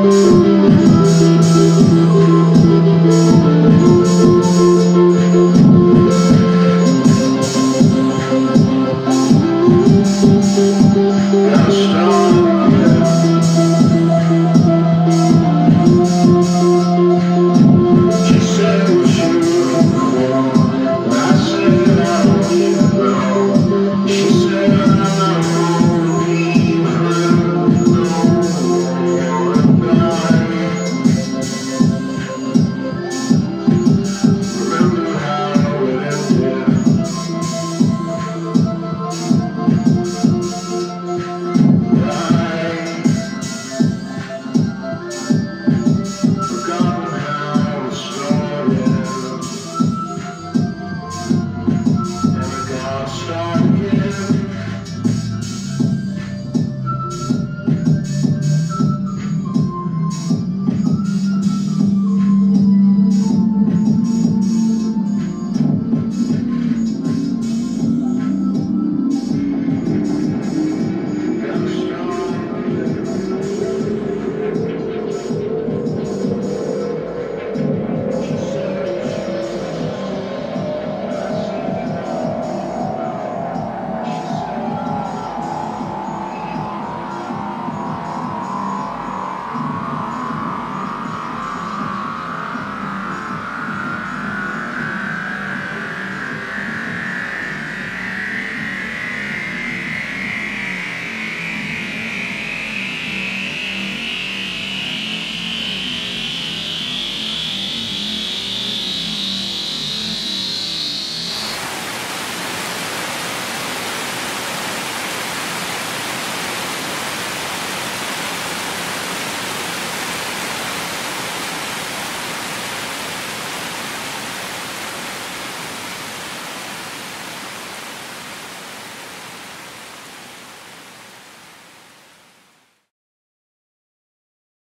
Música